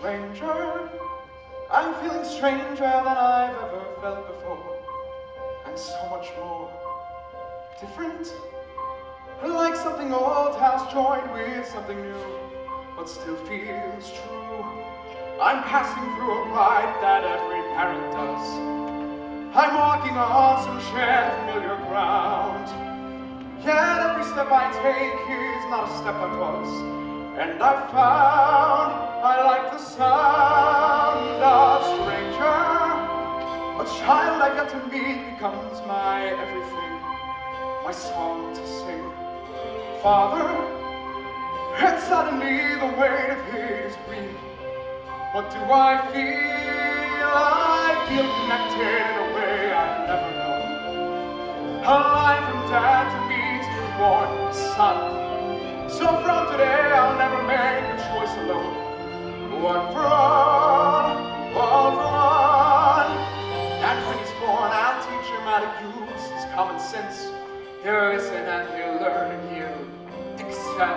Stranger, I'm feeling stranger than I've ever felt before, and so much more different. Like something old has joined with something new, but still feels true. I'm passing through a ride that every parent does. I'm walking on some shared familiar ground. Yet every step I take is not a step I was. And I found I like the sound of stranger. A child I get to meet becomes my everything, my song to sing. Father, and suddenly the weight of his grief. What do I feel? I feel connected in a way I've never known. Alive from dad to me, to born son. So from today I'll never make a choice alone. One for all, all for one. And when he's born, I'll teach him how to use his common sense. He'll listen and he'll learn and he'll excel.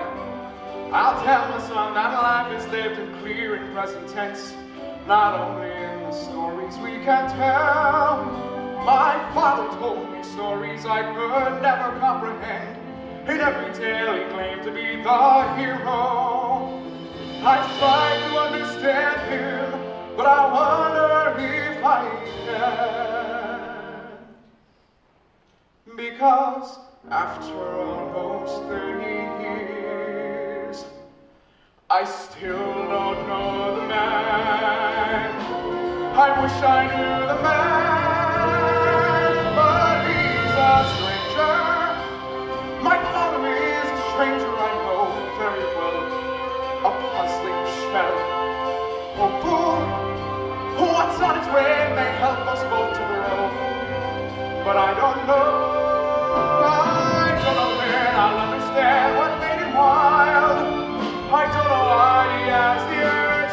I'll tell my son that life is lived in clear and present tense, not only in the stories we can tell. My father told me stories I could never comprehend. In every tale he claimed to be the hero. I tried to understand him, but I wonder if I can. Because after almost 30 years, I still don't know the man. I wish I knew the man, stranger I know very well, a puzzling shell. Hopeful, what's on its way may help us both to grow. But I don't know, I don't know when I'll understand what made wild. I don't know why he has the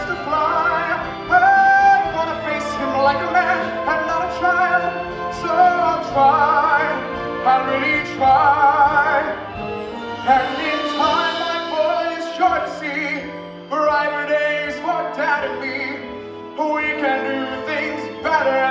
to fly. I wanna face him like a man and not a child, so I'll try. I'll really try. And in time see, brighter days for dad and me. We can do things better.